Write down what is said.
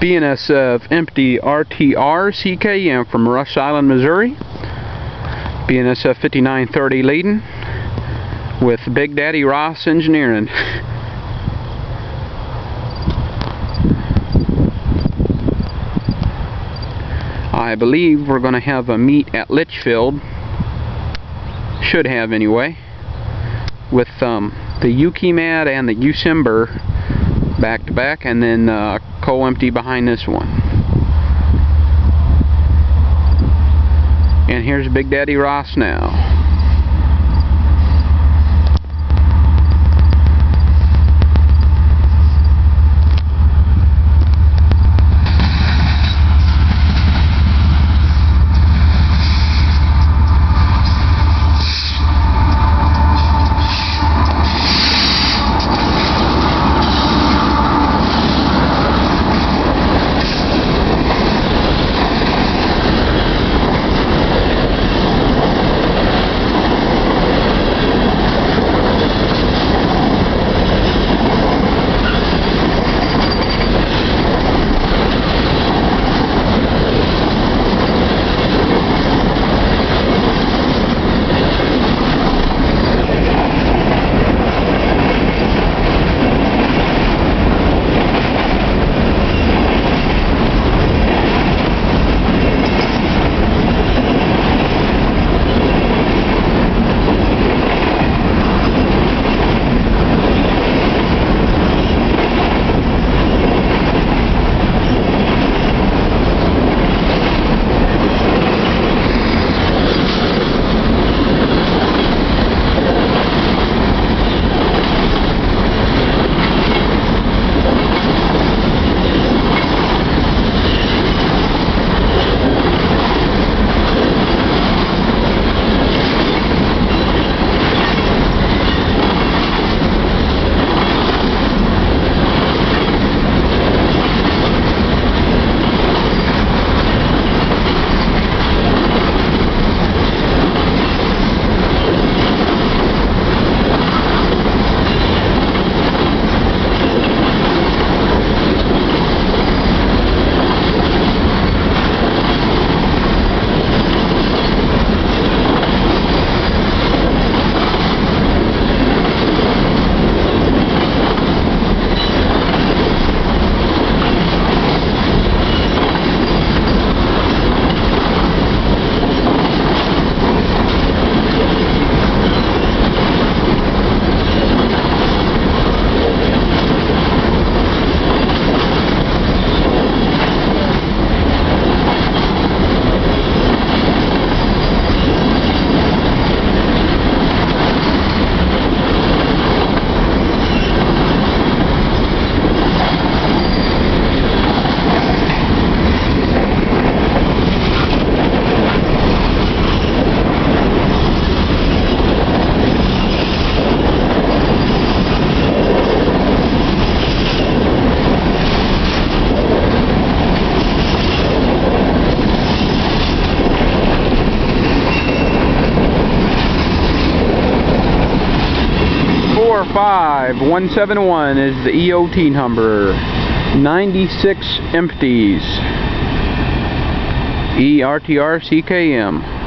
BNSF empty RTR CKM from Rush Island, Missouri. BNSF 5930 leading with Big Daddy Ross Engineering. I believe we're going to have a meet at Litchfield. Should have anyway. With um, the Ukemad and the Usimber back to back and then uh, co-empty behind this one. And here's Big Daddy Ross now. 171 is the EOT number. 96 empties. ERTR CKM.